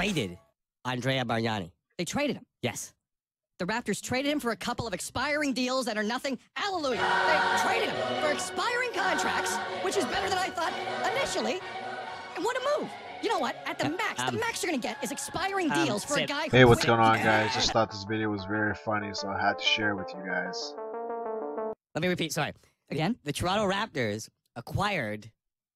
traded Andrea Bargnani. They traded him. Yes. The Raptors traded him for a couple of expiring deals that are nothing. Hallelujah. They traded him for expiring contracts, which is better than I thought initially. And what a move. You know what? At the Uh, max, um, the max you're going to get is expiring um, deals for a Sid. guy Hey, what's going on, guys? Just thought this video was very funny, so I had to share it with you guys. Let me repeat. Sorry. Again? The Toronto Raptors acquired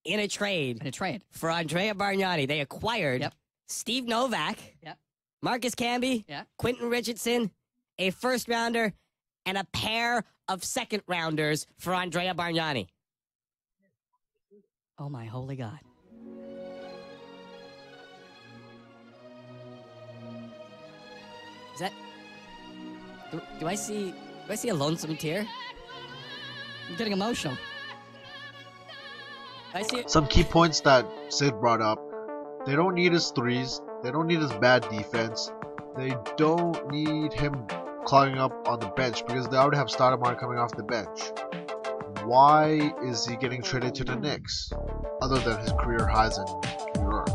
in a trade In a trade. for Andrea Bargnani. They acquired Yep. Steve Novak, Yep. Marcus Camby, Yeah. Quentin Richardson, a first rounder, and a pair of second rounders for Andrea Bargnani. Oh, my holy God. Is that? Do, do I see? Do I see a lonesome tear? I'm getting emotional. I see it. Some key points that Sid brought up. They don't need his threes. They don't need his bad defense. They don't need him clogging up on the bench because they already have Stoudemire coming off the bench. Why is he getting traded to the Knicks? Other than his career highs in New York.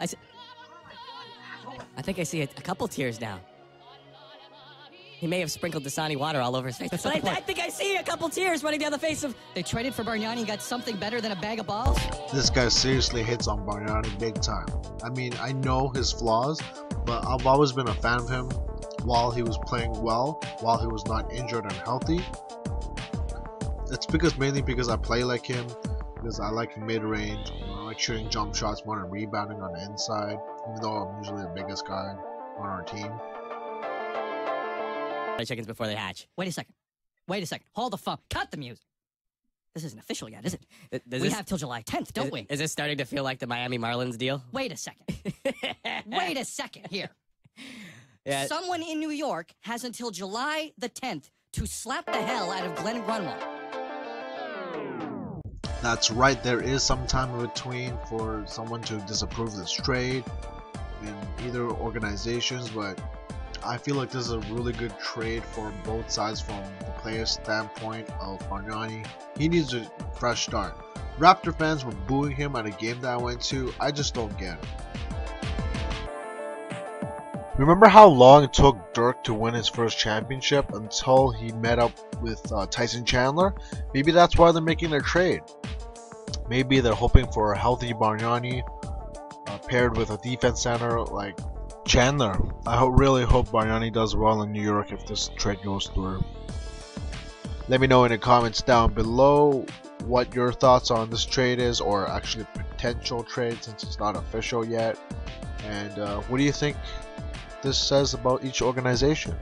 I. I think I see a, a couple tears now. He may have sprinkled Dasani water all over his face, but I. I think I see a couple tears running down the face of. They traded for Bargnani and got something better than a bag of balls? This guy seriously hits on Bargnani big time. I mean, I know his flaws, but I've always been a fan of him while he was playing well, while he was not injured and healthy. It's because mainly because I play like him, because I like mid-range, you know, I like shooting jump shots more than rebounding on the inside, even though I'm usually the biggest guy on our team. Chickens before they hatch. Wait a second. Wait a second. Hold the phone. Cut the music. This isn't official yet, is it? Does we this, have till July 10th, don't is, we? Is this starting to feel like the Miami Marlins deal? Wait a second. Wait a second here. Yeah. Someone in New York has until July the 10th to slap the hell out of Glen Grunwald. That's right, there is some time in between for someone to disapprove this trade in either organizations, but I feel like this is a really good trade for both sides from the player's standpoint of Bargnani. He needs a fresh start. Raptor fans were booing him at a game that I went to. I just don't get it. Remember how long it took Dirk to win his first championship until he met up with uh, Tyson Chandler? Maybe that's why they're making their trade. Maybe they're hoping for a healthy Bargnani uh, paired with a defense center like Chandler. I ho- really hope Bargnani does well in New York if this trade goes through. Let me know in the comments down below what your thoughts on this trade is, or actually potential trade since it's not official yet. And uh, what do you think this says about each organization?